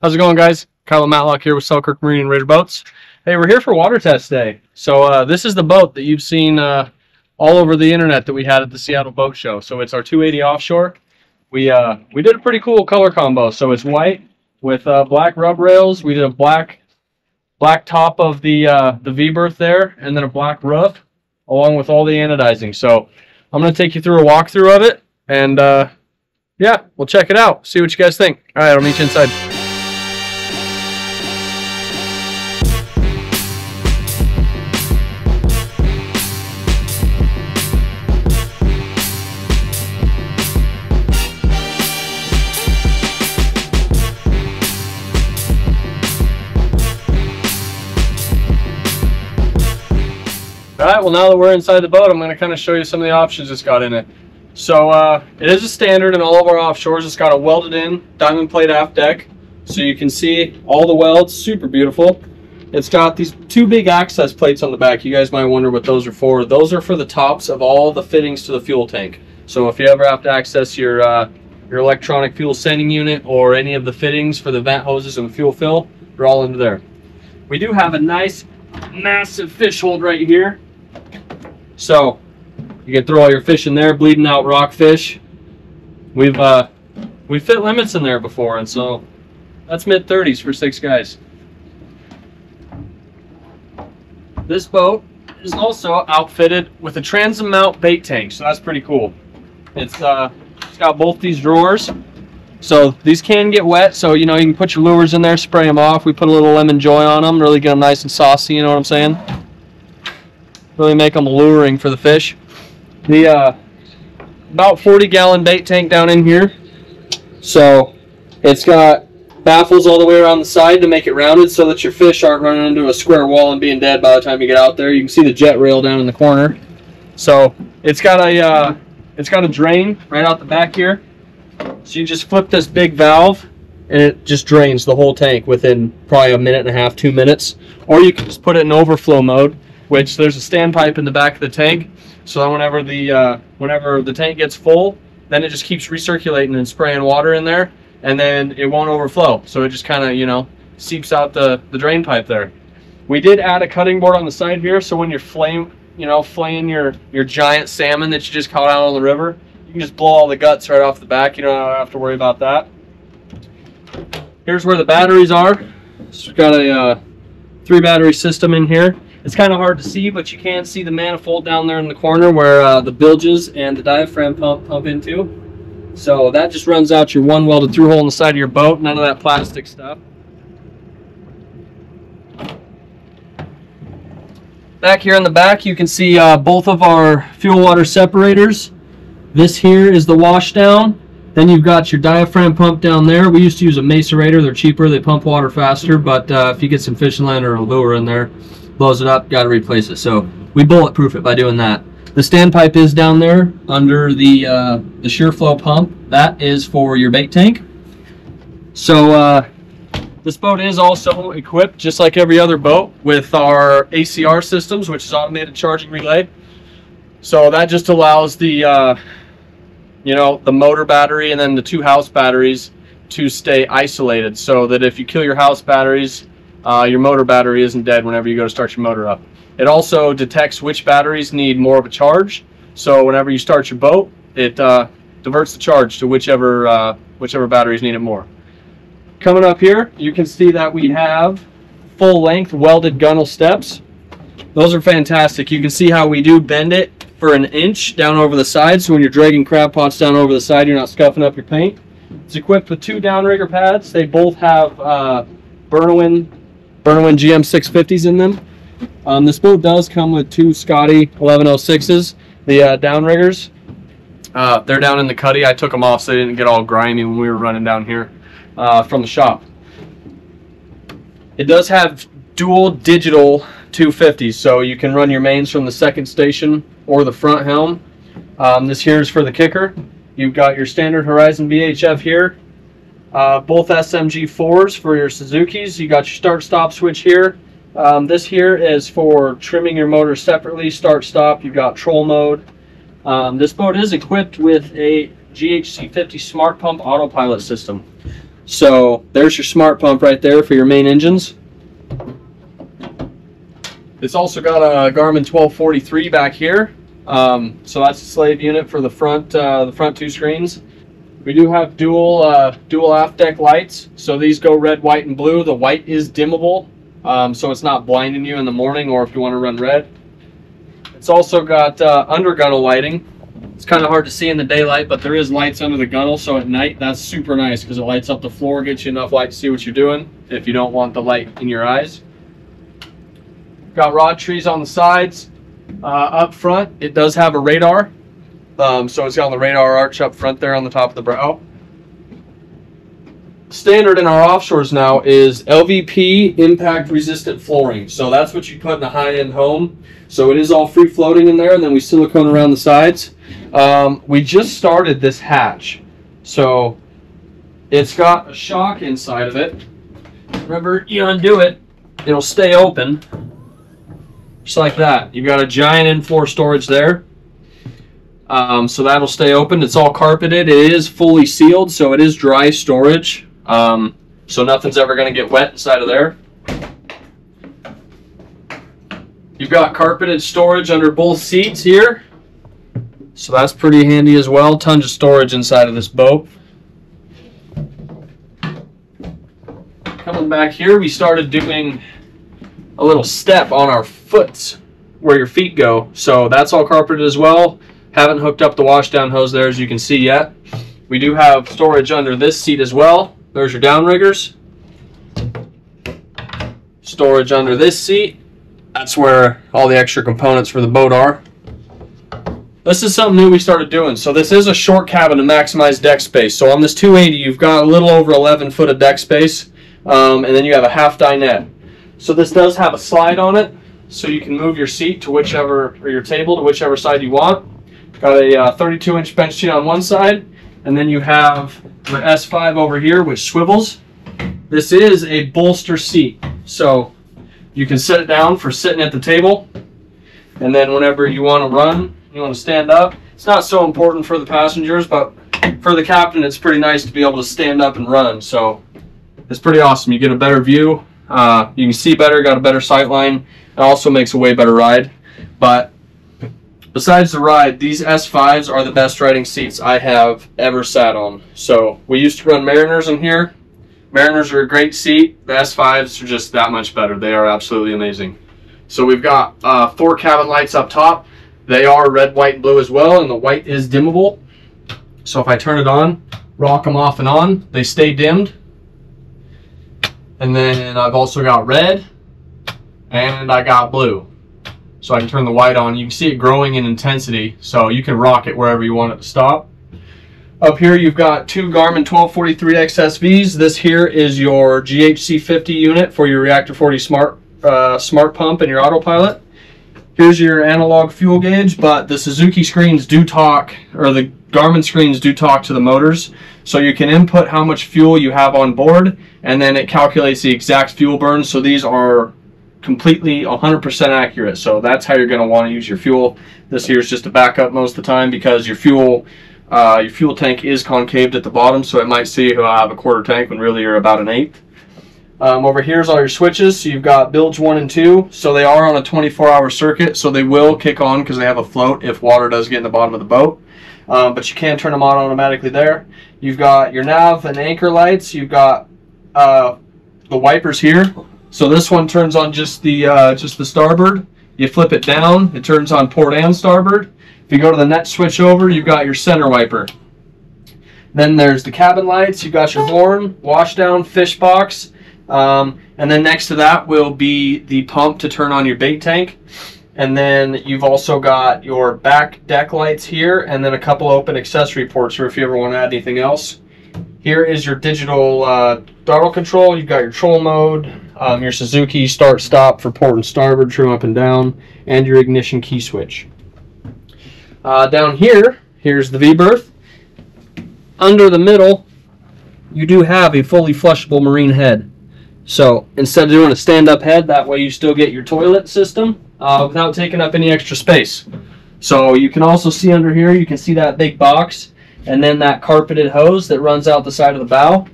How's it going, guys? Kyle Matlock here with Selkirk Marine and Raider Boats. Hey, we're here for water test day. So uh, this is the boat that you've seen uh, all over the internet that we had at the Seattle Boat Show. So it's our 280 offshore. We uh, we did a pretty cool color combo. So it's white with uh, black rub rails. We did a black black top of the uh, the V berth there, and then a black roof, along with all the anodizing. So I'm gonna take you through a walkthrough of it, and uh, yeah, we'll check it out. See what you guys think. All right, I'll meet you inside. Well, now that we're inside the boat, I'm going to kind of show you some of the options it's got in it. So uh, it is a standard in all of our offshores. It's got a welded in diamond plate aft deck. So you can see all the welds, super beautiful. It's got these two big access plates on the back. You guys might wonder what those are for. Those are for the tops of all the fittings to the fuel tank. So if you ever have to access your, uh, your electronic fuel sending unit or any of the fittings for the vent hoses and fuel fill, they're all into there. We do have a nice massive fish hold right here so you can throw all your fish in there, bleeding out rockfish. We've uh, we fit limits in there before, and so that's mid 30s for six guys. This boat is also outfitted with a transom mount bait tank, so that's pretty cool. It's uh, it's got both these drawers, so these can get wet. So you know you can put your lures in there, spray them off. We put a little lemon joy on them, really get them nice and saucy. You know what I'm saying? Really make them alluring for the fish. The uh, about 40 gallon bait tank down in here. So it's got baffles all the way around the side to make it rounded so that your fish aren't running into a square wall and being dead by the time you get out there. You can see the jet rail down in the corner. So it's got a uh, it's got a drain right out the back here. So you just flip this big valve and it just drains the whole tank within probably a minute and a half, two minutes. Or you can just put it in overflow mode which there's a standpipe in the back of the tank. So that whenever the uh, whenever the tank gets full, then it just keeps recirculating and spraying water in there, and then it won't overflow. So it just kind of you know seeps out the the drain pipe there. We did add a cutting board on the side here, so when you're flame you know flaying your your giant salmon that you just caught out on the river, you can just blow all the guts right off the back. You don't have to worry about that. Here's where the batteries are. So we've got a uh, three battery system in here. It's kind of hard to see, but you can see the manifold down there in the corner where uh, the bilges and the diaphragm pump pump into. So that just runs out your one welded through hole in the side of your boat, none of that plastic stuff. Back here in the back, you can see uh, both of our fuel water separators. This here is the washdown. Then you've got your diaphragm pump down there. We used to use a macerator. They're cheaper. They pump water faster. But uh, if you get some fishing line or a lure in there, blows it up, got to replace it. So we bulletproof it by doing that. The standpipe is down there under the uh, the Shurflo pump. That is for your bait tank. So uh, this boat is also equipped, just like every other boat, with our ACR systems, which is automated charging relay. So that just allows the uh, you know the motor battery and then the two house batteries to stay isolated, so that if you kill your house batteries uh, your motor battery isn't dead whenever you go to start your motor up. It also detects which batteries need more of a charge. So whenever you start your boat, it uh, diverts the charge to whichever uh, whichever batteries need it more. Coming up here, you can see that we have full length welded gunnel steps. Those are fantastic. You can see how we do bend it for an inch down over the side. So when you're dragging crab pots down over the side, you're not scuffing up your paint. It's equipped with two downrigger pads. They both have uh, Bernawin GM 650s in them. Um, this boat does come with two Scotty 1106s, the uh, downriggers. Uh, they're down in the cuddy. I took them off so they didn't get all grimy when we were running down here uh, from the shop. It does have dual digital 250s, so you can run your mains from the second station or the front helm. Um, this here is for the kicker. You've got your standard Horizon VHF here, uh, both SMG4s for your Suzuki's. You got your start-stop switch here. Um, this here is for trimming your motor separately, start-stop. You've got troll mode. Um, this boat is equipped with a GHC50 Smart Pump autopilot system. So there's your smart pump right there for your main engines. It's also got a Garmin 1243 back here. Um, so that's the slave unit for the front, uh, the front two screens. We do have dual, uh, dual aft deck lights. So these go red, white, and blue. The white is dimmable, um, so it's not blinding you in the morning or if you want to run red. It's also got uh, under gunnel lighting. It's kind of hard to see in the daylight, but there is lights under the gunnel, so at night that's super nice because it lights up the floor, gets you enough light to see what you're doing if you don't want the light in your eyes. Got rod trees on the sides. Uh, up front, it does have a radar. Um, so it's got the radar arch up front there on the top of the brow. Standard in our offshores now is LVP impact resistant flooring. So that's what you put in a high-end home. So it is all free floating in there and then we silicone around the sides. Um, we just started this hatch. So it's got a shock inside of it. Remember, you undo it, it'll stay open just like that. You've got a giant in-floor storage there. Um, so that'll stay open. It's all carpeted. It is fully sealed, so it is dry storage. Um, so nothing's ever going to get wet inside of there. You've got carpeted storage under both seats here. So that's pretty handy as well. Tons of storage inside of this boat. Coming back here, we started doing a little step on our foot where your feet go. So that's all carpeted as well. Haven't hooked up the washdown hose there as you can see yet. We do have storage under this seat as well. There's your downriggers. Storage under this seat. That's where all the extra components for the boat are. This is something new we started doing. So this is a short cabin to maximize deck space. So on this 280, you've got a little over 11 foot of deck space. Um, and then you have a half dinette. So this does have a slide on it, so you can move your seat to whichever, or your table to whichever side you want. Got a uh, 32 inch bench seat on one side, and then you have your S5 over here, which swivels. This is a bolster seat, so you can set it down for sitting at the table, and then whenever you want to run, you want to stand up. It's not so important for the passengers, but for the captain, it's pretty nice to be able to stand up and run. So it's pretty awesome. You get a better view uh, you can see better, got a better sight line. It also makes a way better ride. But besides the ride, these S5s are the best riding seats I have ever sat on. So we used to run Mariners in here. Mariners are a great seat. The S5s are just that much better. They are absolutely amazing. So we've got uh, four cabin lights up top. They are red, white, and blue as well, and the white is dimmable. So if I turn it on, rock them off and on, they stay dimmed. And then I've also got red and I got blue. So I can turn the white on. You can see it growing in intensity, so you can rock it wherever you want it to stop. Up here you've got two Garmin 1243 XSVs. This here is your GHC 50 unit for your Reactor 40 smart, uh, smart pump and your autopilot. Here's your analog fuel gauge, but the Suzuki screens do talk, or the Garmin screens do talk to the motors. So you can input how much fuel you have on board, and then it calculates the exact fuel burn. So these are completely 100% accurate. So that's how you're going to want to use your fuel. This here is just a backup most of the time because your fuel uh, your fuel tank is concaved at the bottom, so it might see you have a quarter tank when really you're about an eighth. Um, over here is all your switches. So you've got bilge one and two. So they are on a 24 hour circuit. So they will kick on because they have a float if water does get in the bottom of the boat. Um, but you can turn them on automatically there. You've got your nav and anchor lights. You've got uh, the wipers here. So this one turns on just the uh, just the starboard. You flip it down, it turns on port and starboard. If you go to the net switch over, you've got your center wiper. Then there's the cabin lights. You've got your horn, washdown, fish box, um, and then next to that will be the pump to turn on your bait tank. And then you've also got your back deck lights here and then a couple open accessory ports for if you ever want to add anything else. Here is your digital uh, throttle control. You've got your troll mode, um, your Suzuki start stop for port and starboard, trim up and down, and your ignition key switch. Uh, down here, here's the V-berth. Under the middle, you do have a fully flushable marine head. So instead of doing a stand-up head, that way you still get your toilet system uh, without taking up any extra space. So you can also see under here, you can see that big box and then that carpeted hose that runs out the side of the bow.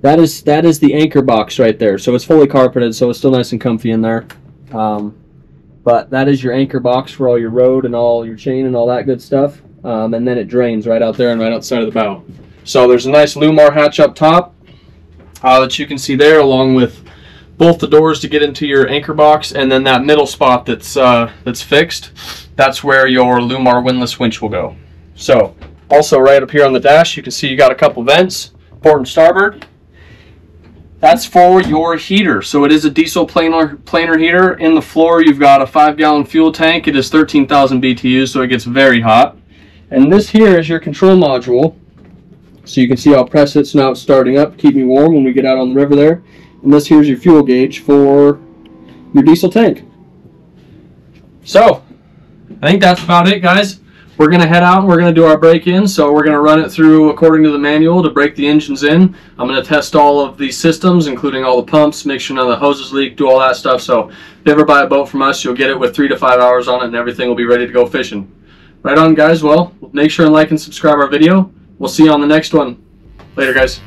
That is that is the anchor box right there. So it's fully carpeted, so it's still nice and comfy in there. Um, but that is your anchor box for all your road and all your chain and all that good stuff. Um, and then it drains right out there and right outside of the bow. So there's a nice Lewmar hatch up top uh, that you can see there, along with both the doors to get into your anchor box, and then that middle spot that's uh, that's fixed. That's where your Lewmar windlass winch will go. So also right up here on the dash, you can see you got a couple vents, port and starboard. That's for your heater. So it is a diesel planar, planar heater. In the floor, you've got a five gallon fuel tank. It is 13,000 BTUs, so it gets very hot. And this here is your control module. So you can see I'll press it, so now it's starting up, keep me warm when we get out on the river there. And this here's your fuel gauge for your diesel tank. So, I think that's about it, guys we're going to head out and we're going to do our break-in. So we're going to run it through according to the manual to break the engines in. I'm going to test all of these systems, including all the pumps, make sure none of the hoses leak, do all that stuff. So if you ever buy a boat from us, you'll get it with three to five hours on it and everything will be ready to go fishing. Right on, guys. Well, make sure and like and subscribe our video. We'll see you on the next one. Later, guys.